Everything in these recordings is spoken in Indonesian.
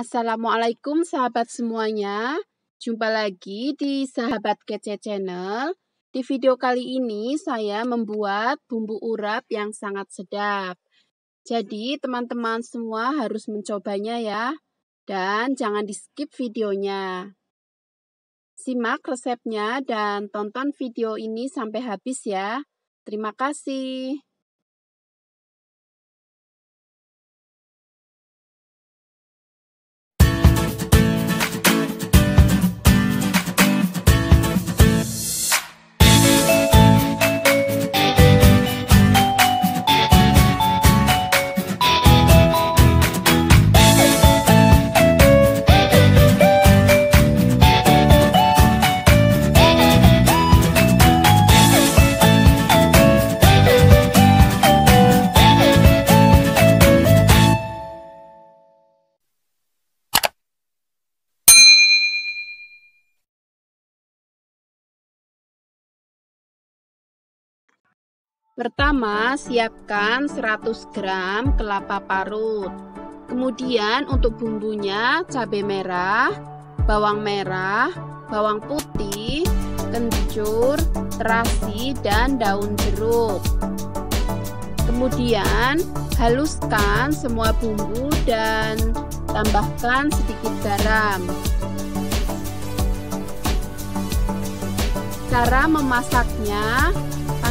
Assalamualaikum sahabat semuanya. Jumpa lagi di Sahabat Kece Channel. Di video kali ini saya membuat bumbu urap yang sangat sedap. Jadi teman-teman semua harus mencobanya ya. Dan jangan di skip videonya. Simak resepnya dan tonton video ini sampai habis ya. Terima kasih. Pertama, siapkan 100 gram kelapa parut. Kemudian untuk bumbunya cabai merah, bawang merah, bawang putih, kencur, terasi, dan daun jeruk. Kemudian haluskan semua bumbu dan tambahkan sedikit garam. Cara memasaknya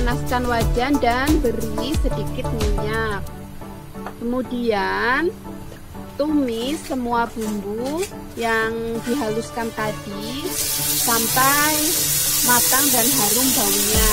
panaskan wajan dan beri sedikit minyak. Kemudian tumis semua bumbu yang dihaluskan tadi sampai matang dan harum baunya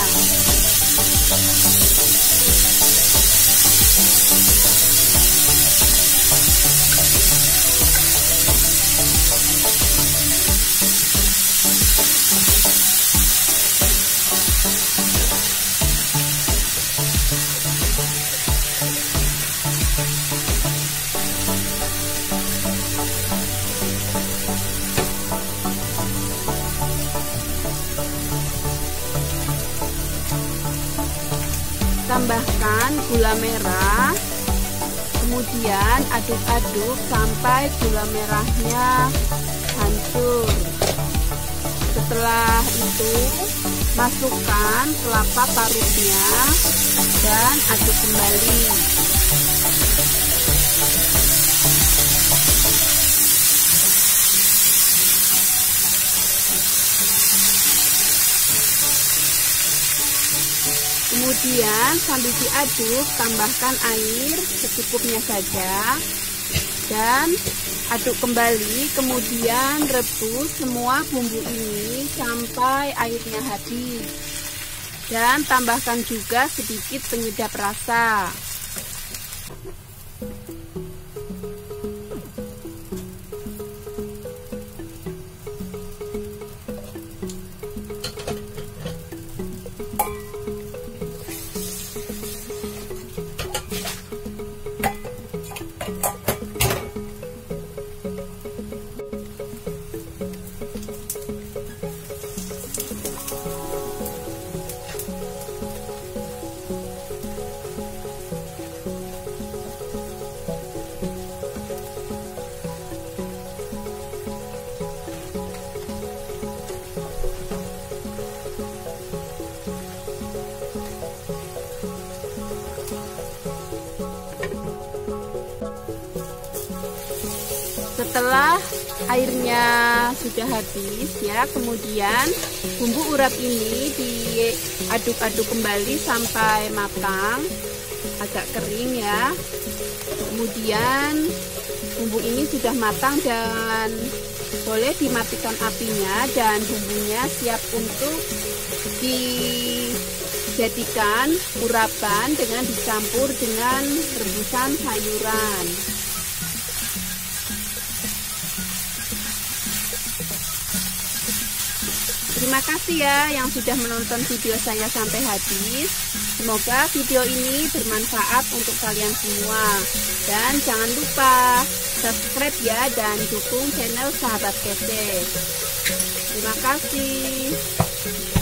tambahkan gula merah kemudian aduk-aduk sampai gula merahnya hancur. Setelah itu masukkan kelapa parutnya dan aduk kembali Kemudian sambil diaduk tambahkan air secukupnya saja dan aduk kembali. Kemudian rebus semua bumbu ini sampai airnya habis. Dan tambahkan juga sedikit penyedap rasa setelah airnya sudah habis ya kemudian bumbu urap ini diaduk-aduk kembali sampai matang agak kering ya. Kemudian bumbu ini sudah matang dan boleh dimatikan apinya dan bumbunya siap untuk dijadikan urapan dengan dicampur dengan rebusan sayuran Terima kasih ya yang sudah menonton video saya sampai habis. Semoga video ini bermanfaat untuk kalian semua. Dan jangan lupa subscribe ya dan dukung channel Sahabat Kece. Terima kasih.